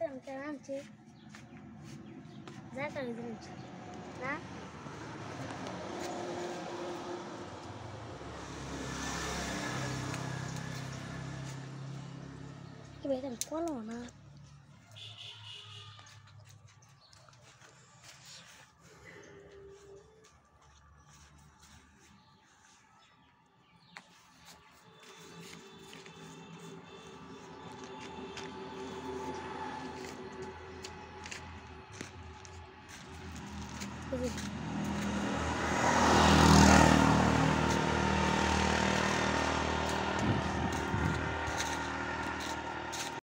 పెంచాలి అంచి జాకర ఇది నుంచి ఇవేదం కోలమా Thank you.